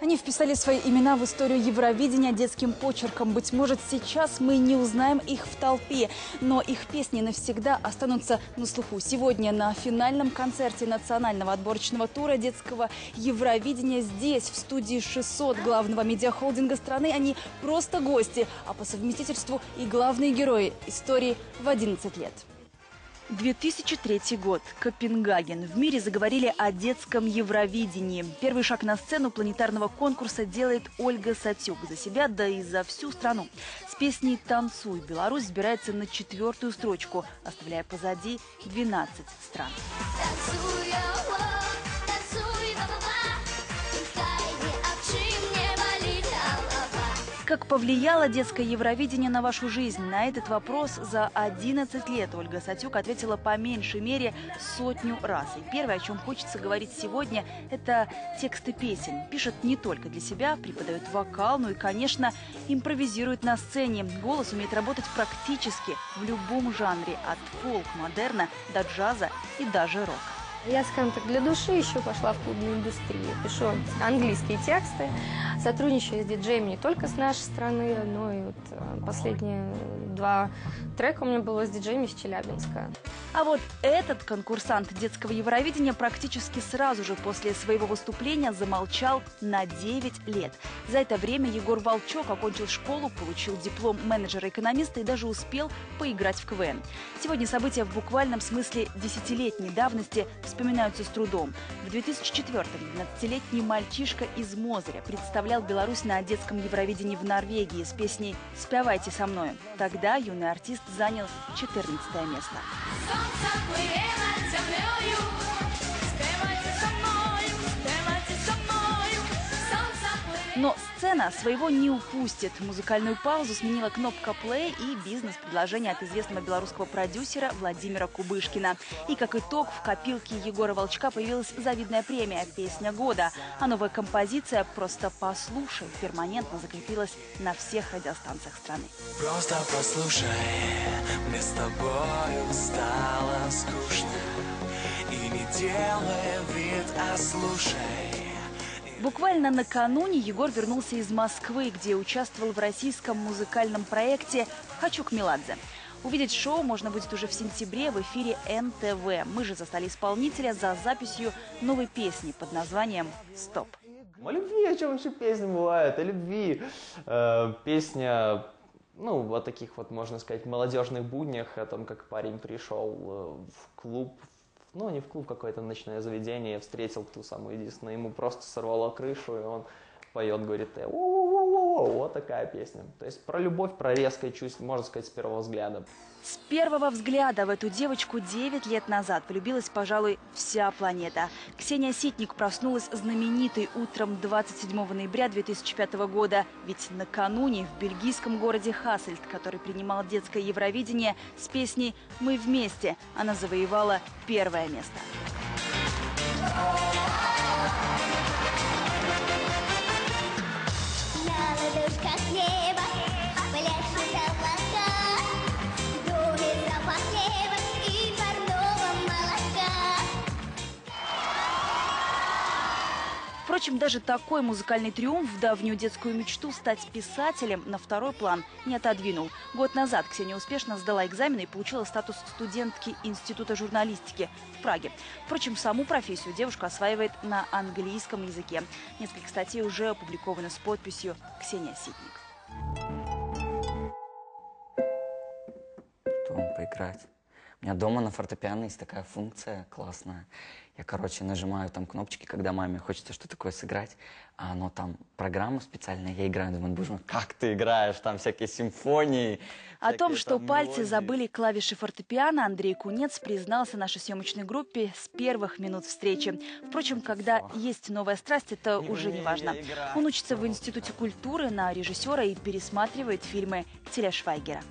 Они вписали свои имена в историю Евровидения детским почерком. Быть может, сейчас мы не узнаем их в толпе, но их песни навсегда останутся на слуху. Сегодня на финальном концерте национального отборочного тура детского Евровидения здесь, в студии 600 главного медиахолдинга страны, они просто гости, а по совместительству и главные герои истории в 11 лет. 2003 год. Копенгаген. В мире заговорили о детском Евровидении. Первый шаг на сцену планетарного конкурса делает Ольга Сатюк. За себя, да и за всю страну. С песней «Танцуй» Беларусь сбирается на четвертую строчку, оставляя позади 12 стран. Танцуй, Как повлияло детское Евровидение на вашу жизнь? На этот вопрос за 11 лет Ольга Сатюк ответила по меньшей мере сотню раз. И первое, о чем хочется говорить сегодня, это тексты песен. Пишет не только для себя, преподает вокал, но и, конечно, импровизирует на сцене. Голос умеет работать практически в любом жанре, от фолк-модерна до джаза и даже рока. Я, скажем так, для души еще пошла в клубную индустрию. Пишу английские тексты, сотрудничаю с диджеями не только с нашей страны, но и вот э, последние два трека у меня было с диджеями из Челябинска. А вот этот конкурсант детского Евровидения практически сразу же после своего выступления замолчал на 9 лет. За это время Егор Волчок окончил школу, получил диплом менеджера-экономиста и даже успел поиграть в КВН. Сегодня события в буквальном смысле десятилетней давности вспоминаются с трудом. В 2004-м 12-летний мальчишка из Мозыря представлял Беларусь на детском Евровидении в Норвегии с песней «Спявайте со мною». Тогда юный артист занял 14 место. Над землею. Но сцена своего не упустит. Музыкальную паузу сменила кнопка play и бизнес-предложение от известного белорусского продюсера Владимира Кубышкина. И как итог, в копилке Егора Волчка появилась завидная премия «Песня года». А новая композиция «Просто послушай» перманентно закрепилась на всех радиостанциях страны. Просто послушай, мне с тобою стало скучно И не делай вид, а слушай Буквально накануне Егор вернулся из Москвы, где участвовал в российском музыкальном проекте «Хочу к Меладзе». Увидеть шоу можно будет уже в сентябре в эфире НТВ. Мы же застали исполнителя за записью новой песни под названием «Стоп». О любви, о чем еще песни бывают, о любви. Э, песня, ну, о таких вот, можно сказать, молодежных буднях, о том, как парень пришел э, в клуб, ну, не в клуб, какое-то ночное заведение, встретил ту самую единственную, ему просто сорвало крышу, и он поет, говорит, э, «Воу-воу-воу-воу», вот такая песня. То есть про любовь, про резкое чувство, можно сказать, с первого взгляда. С первого взгляда в эту девочку 9 лет назад влюбилась, пожалуй, вся планета. Ксения Ситник проснулась знаменитой утром 27 ноября 2005 года. Ведь накануне в бельгийском городе Хассельт, который принимал детское Евровидение, с песней «Мы вместе» она завоевала первое место. На Впрочем, даже такой музыкальный триумф давнюю детскую мечту стать писателем на второй план не отодвинул. Год назад Ксения успешно сдала экзамены и получила статус студентки Института журналистики в Праге. Впрочем, саму профессию девушка осваивает на английском языке. Несколько статей уже опубликованы с подписью «Ксения Ситник». Вам поиграть? У меня дома на фортепиано есть такая функция классная. Я, короче, нажимаю там кнопочки, когда маме хочется что такое сыграть, а оно там программа специальная, я играю, думаю, боже мой, как ты играешь, там всякие симфонии. О том, что пальцы мелодии. забыли клавиши фортепиано, Андрей Кунец признался нашей съемочной группе с первых минут встречи. Впрочем, когда есть новая страсть, это Не уже не важно. Он учится в Институте культуры на режиссера и пересматривает фильмы Теля Швайгера.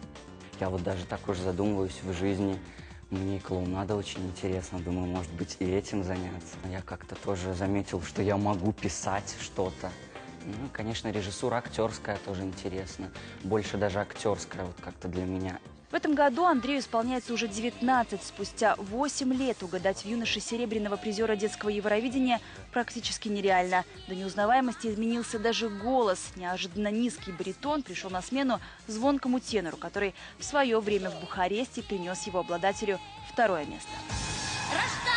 Я вот даже так уж задумываюсь в жизни. Мне клоунада очень интересно. Думаю, может быть, и этим заняться. Я как-то тоже заметил, что я могу писать что-то. Ну, конечно, режиссура актерская тоже интересна. Больше даже актерская вот как-то для меня. В этом году Андрею исполняется уже 19. Спустя 8 лет угадать в юноше серебряного призера детского Евровидения практически нереально. До неузнаваемости изменился даже голос. Неожиданно низкий баритон пришел на смену звонкому тенору, который в свое время в Бухаресте принес его обладателю второе место. Рождается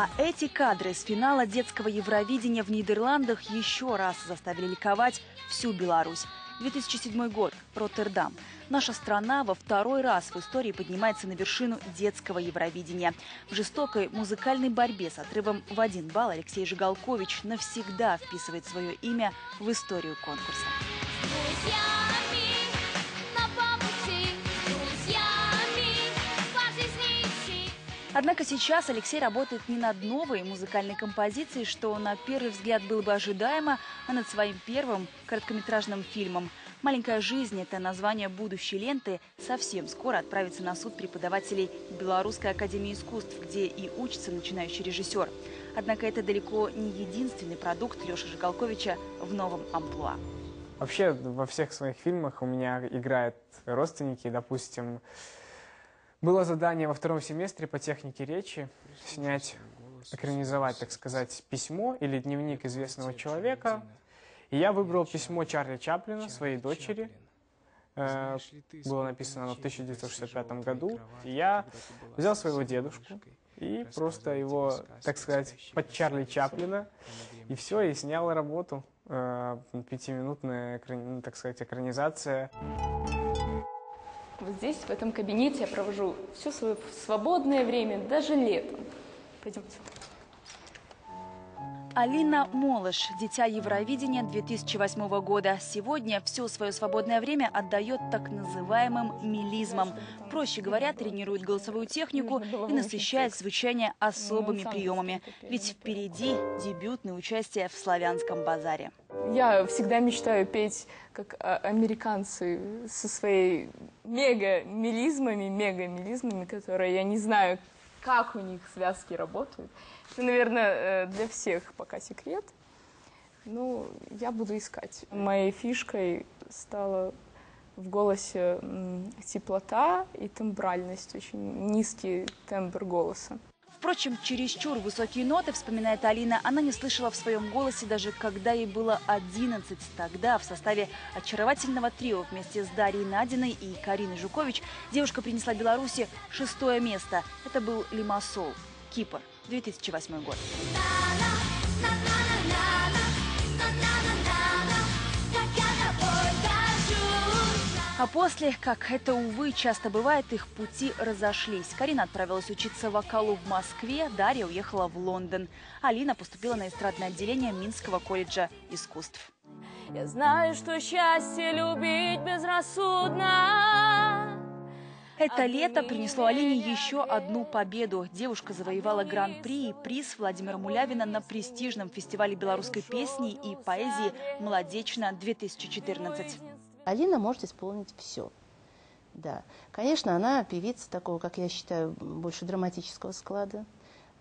А эти кадры с финала детского Евровидения в Нидерландах еще раз заставили ликовать всю Беларусь. 2007 год. Роттердам. Наша страна во второй раз в истории поднимается на вершину детского Евровидения. В жестокой музыкальной борьбе с отрывом в один балл Алексей Жигалкович навсегда вписывает свое имя в историю конкурса. Однако сейчас Алексей работает не над новой музыкальной композицией, что на первый взгляд было бы ожидаемо, а над своим первым короткометражным фильмом. «Маленькая жизнь» – это название будущей ленты, совсем скоро отправится на суд преподавателей Белорусской академии искусств, где и учится начинающий режиссер. Однако это далеко не единственный продукт Леши Жигалковича в новом амплуа. Вообще во всех своих фильмах у меня играют родственники. Допустим, было задание во втором семестре по технике речи снять, экранизовать, так сказать, письмо или дневник известного человека. И я выбрал письмо Чарли Чаплина своей дочери. Э, Было написано оно в 1965 году. И я взял своего дедушку и просто его, так сказать, под Чарли Чаплина. И все, и снял работу. Э, Пятиминутная, ну, так сказать, экранизация. Вот здесь, в этом кабинете, я провожу все свое свободное время, даже летом. Пойдемте. Алина Молыш, дитя Евровидения 2008 года. Сегодня все свое свободное время отдает так называемым мелизмам. Проще говоря, тренирует голосовую технику и насыщает звучание особыми приемами. Ведь впереди дебютное участие в славянском базаре. Я всегда мечтаю петь как а, американцы со своей мега-мелизмами, мега-мелизмами, которые я не знаю, как у них связки работают. Это, наверное, э, для всех пока секрет. Ну, я буду искать. Моей фишкой стала в голосе теплота и тембральность, очень низкий тембр голоса. Впрочем, чересчур высокие ноты, вспоминает Алина, она не слышала в своем голосе даже когда ей было 11. Тогда в составе очаровательного трио вместе с Дарьей Надиной и Кариной Жукович девушка принесла Беларуси шестое место. Это был Лимассол, Кипр, 2008 год. А после, как это, увы, часто бывает, их пути разошлись. Карина отправилась учиться вокалу в Москве, Дарья уехала в Лондон. Алина поступила на эстрадное отделение Минского колледжа искусств. Я знаю, что счастье любить безрассудно. Это лето принесло Алине еще одну победу. Девушка завоевала гран-при и приз Владимира Мулявина на престижном фестивале белорусской песни и поэзии «Молодечно-2014». Алина может исполнить все. Да. Конечно, она певица такого, как я считаю, больше драматического склада.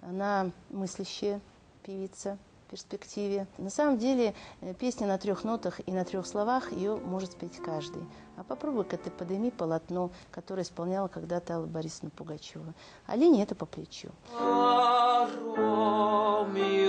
Она мыслящая певица в перспективе. На самом деле э, песня на трех нотах и на трех словах ее может спеть каждый. А попробуй-ка ты подыми полотно, которое исполняла когда-то Алла Борисовна Пугачева. Алине это по плечу. Romeo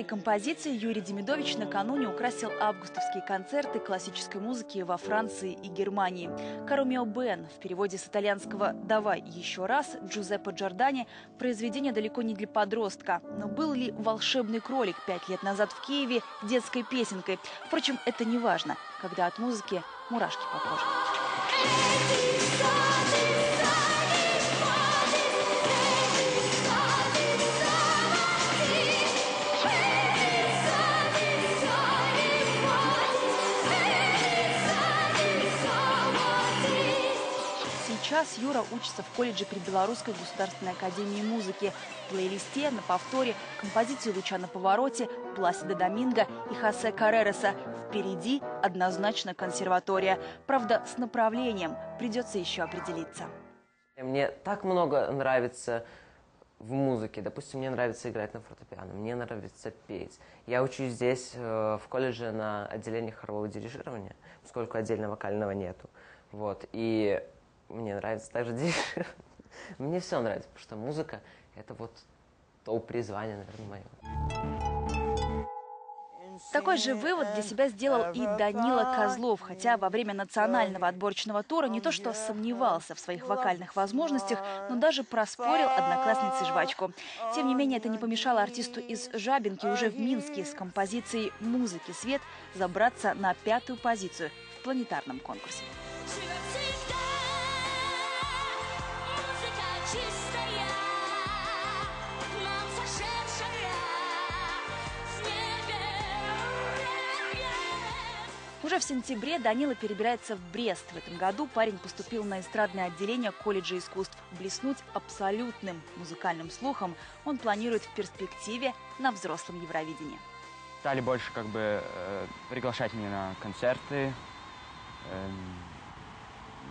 Этой композицией Юрий Демидович накануне украсил августовские концерты классической музыки во Франции и Германии. «Каромео Бен» в переводе с итальянского «Давай еще раз» Джузеппе Джордани – произведение далеко не для подростка. Но был ли «Волшебный кролик» пять лет назад в Киеве детской песенкой? Впрочем, это не важно, когда от музыки мурашки по коже. Сейчас Юра учится в колледже при Белорусской государственной академии музыки. В плейлисте на повторе композиции Луча на повороте, Пласида Доминго и Хосе Карререса. В Впереди однозначно консерватория. Правда, с направлением придется еще определиться. Мне так много нравится в музыке. Допустим, мне нравится играть на фортепиано, мне нравится петь. Я учусь здесь, э, в колледже, на отделении хорового дирижирования, поскольку отдельно вокального нету. Вот. И мне нравится также дирижировать. Мне все нравится, потому что музыка — это вот то призвание, наверное, мое. Такой же вывод для себя сделал и Данила Козлов, хотя во время национального отборочного тура не то что сомневался в своих вокальных возможностях, но даже проспорил однокласснице жвачку. Тем не менее, это не помешало артисту из Жабинки уже в Минске с композицией «Музыки свет» забраться на пятую позицию в планетарном конкурсе. В сентябре Данила перебирается в Брест. В этом году парень поступил на эстрадное отделение колледжа искусств. Блеснуть абсолютным музыкальным слухом он планирует в перспективе на взрослом Евровидении. стали больше как бы э, приглашать меня на концерты. Эм,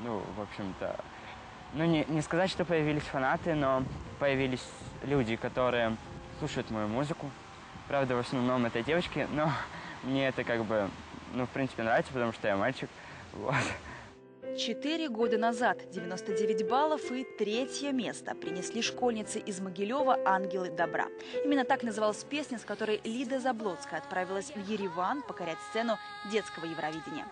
ну, в общем-то, ну не, не сказать, что появились фанаты, но появились люди, которые слушают мою музыку. Правда, в основном это девочки, но мне это как бы, ну, в принципе, нравится, потому что я мальчик. Вот. Четыре года назад 99 баллов и третье место принесли школьницы из Могилева «Ангелы добра». Именно так называлась песня, с которой Лида Заблоцкая отправилась в Ереван покорять сцену детского Евровидения.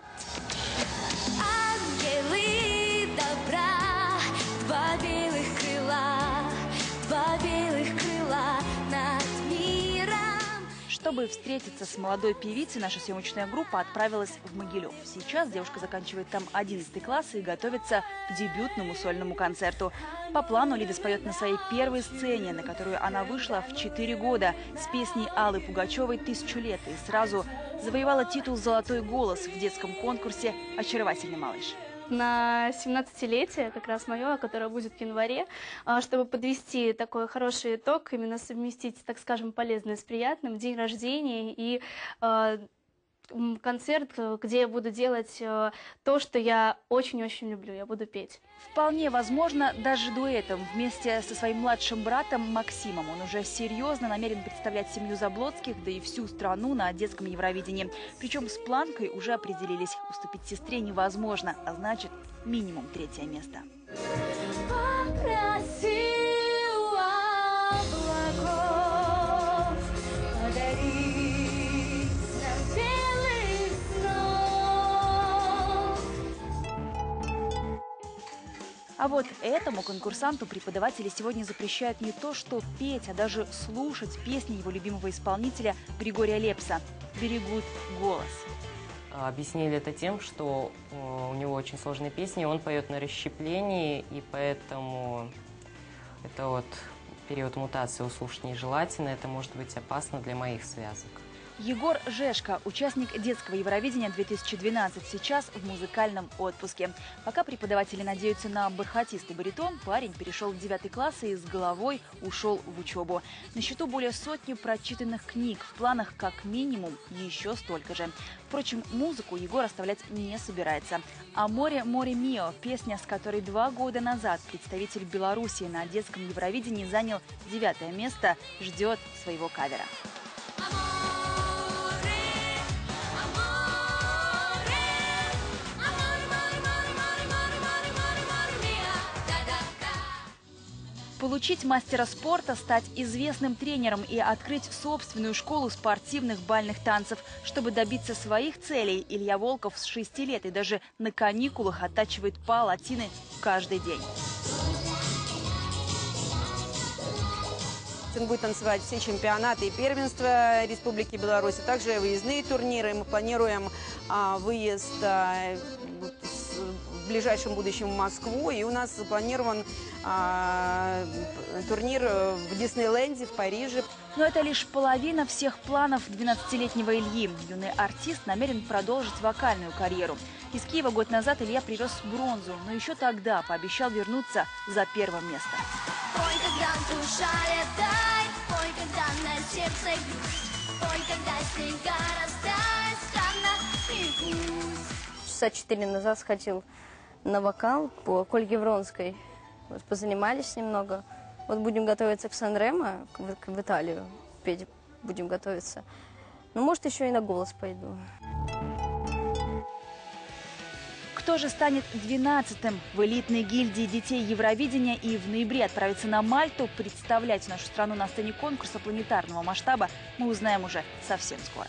Чтобы встретиться с молодой певицей, наша съемочная группа отправилась в Могилев. Сейчас девушка заканчивает там 11 класс и готовится к дебютному сольному концерту. По плану Лида споет на своей первой сцене, на которую она вышла в 4 года с песней Аллы Пугачевой «Тысячу лет» и сразу завоевала титул «Золотой голос» в детском конкурсе «Очаровательный малыш». На 17-летие, как раз мое, которое будет в январе, а, чтобы подвести такой хороший итог, именно совместить, так скажем, полезное с приятным, день рождения и а, концерт, э, где я буду делать э, то, что я очень-очень люблю, я буду петь. Вполне возможно, даже дуэтом вместе со своим младшим братом Максимом. Он уже серьезно намерен представлять семью Заблоцких, да и всю страну на детском Евровидении. Причем с планкой уже определились. Уступить сестре невозможно, а значит, минимум третье место. Попросил А вот этому конкурсанту преподаватели сегодня запрещают не то что петь, а даже слушать песни его любимого исполнителя Григория Лепса. Берегут голос. А, Объяснили это тем, что э, у него очень сложные песни, он поет на расщеплении, и поэтому это вот период мутации у слушать нежелательно, это может быть опасно для моих связок. Егор Жешко, участник детского Евровидения 2012, сейчас в музыкальном отпуске. Пока преподаватели надеются на бархатистый баритон, парень перешел в девятый класс и с головой ушел в учебу. На счету более сотни прочитанных книг, в планах как минимум еще столько же. Впрочем, музыку Егор оставлять не собирается. А «Море, море мио» – песня, с которой два года назад представитель Беларуси на детском Евровидении занял девятое место, ждет своего кавера. Получить мастера спорта, стать известным тренером и открыть собственную школу спортивных бальных танцев. Чтобы добиться своих целей, Илья Волков с 6 лет и даже на каникулах оттачивает па латины каждый день. Он будет танцевать все чемпионаты и первенства Республики Беларусь, а также выездные турниры. Мы планируем а, выезд а, в ближайшем будущем в Москву. И у нас запланирован а, турнир в Диснейленде, в Париже. Но это лишь половина всех планов 12-летнего Ильи. Юный артист намерен продолжить вокальную карьеру. Из Киева год назад Илья привез бронзу, но еще тогда пообещал вернуться за первым местом. Пой, когда душа летает, пой, когда на сердце грусть. тобой, когда снега растает странно и пусть Часа четыре назад сходил на вокал по к Ольге Вронской. Вот позанимались немного. Вот будем готовиться к Сан-Ремо, в- в Италию. Петь будем готовиться. Ну, может, еще и на голос пойду. Кто же станет 12-м в элитной гильдии детей Евровидения и в ноябре отправится на Мальту представлять нашу страну на сцене конкурса планетарного масштаба, мы узнаем уже совсем скоро.